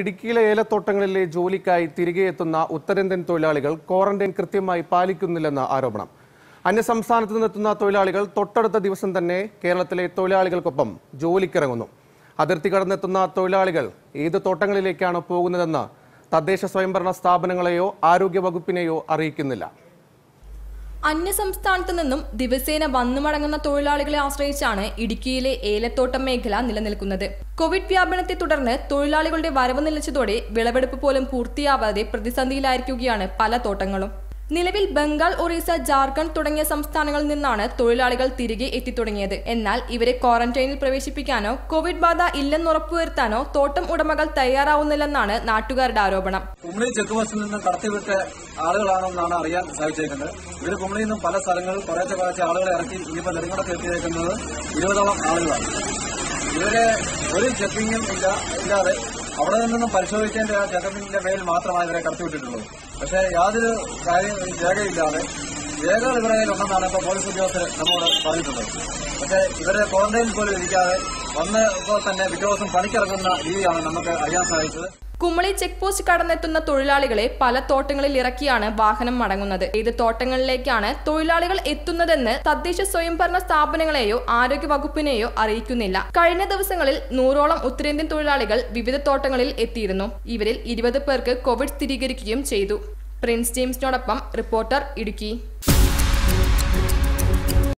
ഇടുക്കിയിലെ ഏലത്തോട്ടങ്ങളിലെ ജോലിക്കായി തിരികെ എത്തുന്ന ഉത്തരേന്ത്യൻ തൊഴിലാളികൾ ക്വാറന്റൈൻ കൃത്യമായി പാലിക്കുന്നില്ലെന്ന ആരോപണം. അന്യസംസ്ഥാനത്ത് നിന്നെത്തുന്ന തൊഴിലാളികൾ തൊട്ടടുത്ത ദിവസം തന്നെ കേരളത്തിലെ തൊഴിലാളികൾക്കൊപ്പം ജോലിക്കിറങ്ങുന്നു. അതിർത്തി കടന്നെത്തുന്ന തൊഴിലാളികൾ ഏത് തോട്ടങ്ങളിലേക്കാണ് പോകുന്നതെന്ന് തദ്ദേശ സ്വയംഭരണ സ്ഥാപനങ്ങളെയോ ആരോഗ്യ വകുപ്പിനെയോ അറിയിക്കുന്നില്ല. അന്യസംസ്ഥാനത്തു നിന്നും ദിവസേന വന്നു മടങ്ങുന്ന തൊഴിലാളികളെ ആശ്രയിച്ചാണ് ഇടുക്കിയിലെ ഏലത്തോട്ടം മേഖല നിലനിൽക്കുന്നത്. കോവിഡ് വ്യാപനത്തെ തുടർന്ന് തൊഴിലാളികളുടെ വരവ് നിലച്ചതോടെ വിളവെടുപ്പ് പോലും പൂർത്തിയാവാതെ പ്രതിസന്ധിയിലായിരിക്കുകയാണ് പല തോട്ടങ്ങളും. നിലവിൽ ബംഗാൾ ഒറീസ ജാർഖണ്ഡ് തുടങ്ങിയ സംസ്ഥാനങ്ങളിൽ നിന്നാണ് തൊഴിലാളികൾ തിരികെ എത്തിത്തുടങ്ങിയത്. എന്നാൽ ഇവരെ ക്വാറന്റൈനിൽ പ്രവേശിപ്പിക്കാനോ കോവിഡ് ബാധ ഇല്ലെന്ന് ഉറപ്പുവരുത്താനോ തോട്ടം ഉടമകൾ തയ്യാറാവുന്നില്ലെന്നാണ് നാട്ടുകാരുടെ ആരോപണം. കുമളി ചെക്ക് പോസ്റ്റിൽ നിന്ന് കടത്തിവിട്ട ആളുകളാണെന്നാണ് അറിയാൻ സാധിച്ചേക്കുന്നത്. ഇവർ കുമളിയിൽ നിന്നും പല സ്ഥലങ്ങളിൽ കുറേശ്ശെ കുറേശ്ശെ ആളുകളെ ഇറക്കി ഇനിയിപ്പോൾ നെടുങ്കടത്ത് എത്തിയേക്കുന്നത് ഇരുപതോളം ആളുകളാണ്. ഇവരെ ഒരു ചെക്കിങ്ങും ഇല്ല ഇല്ലാതെ അവിടെ നിന്നും പരിശോധിക്കേണ്ട ആ ചെക്കപ്പിന്റെ മേൽ മാത്രമാണ് ഇവരെ കടത്തിവിട്ടിട്ടുള്ളത് പക്ഷേ യാതൊരു കാര്യം രേഖയില്ലാതെ രേഖകൾ ഇവരെ ഉണ്ടെന്നാണ് ഇപ്പോൾ പോലീസ് ഉദ്യോഗസ്ഥർ നമ്മോട് പറഞ്ഞിട്ടുള്ളത്. പക്ഷേ ഇവരെ ക്വാറന്റൈനിൽ പോലും ഇരിക്കാതെ വന്നപ്പോൾ തന്നെ ദിവസം പണിക്കിറങ്ങുന്ന രീതിയാണ് നമുക്ക് അറിയാൻ സാധിച്ചത്. കുമളി ചെക്ക് പോസ്റ്റ് കടന്നെത്തുന്ന തൊഴിലാളികളെ പല തോട്ടങ്ങളിൽ ഇറക്കിയാണ് വാഹനം മടങ്ങുന്നത്. ഏത് തോട്ടങ്ങളിലേക്കാണ് തൊഴിലാളികൾ എത്തുന്നതെന്ന് തദ്ദേശ സ്വയംഭരണ സ്ഥാപനങ്ങളെയോ ആരോഗ്യ വകുപ്പിനെയോ അറിയിക്കുന്നില്ല. കഴിഞ്ഞ ദിവസങ്ങളിൽ നൂറോളം ഉത്തരേന്ത്യൻ തൊഴിലാളികൾ വിവിധ തോട്ടങ്ങളിൽ എത്തിയിരുന്നു. ഇവരിൽ ഇരുപത് പേർക്ക് കോവിഡ് സ്ഥിരീകരിക്കുകയും ചെയ്തു. പ്രിൻസ് ജെയിംസിനോടൊപ്പം റിപ്പോർട്ടർ ഇടുക്കി.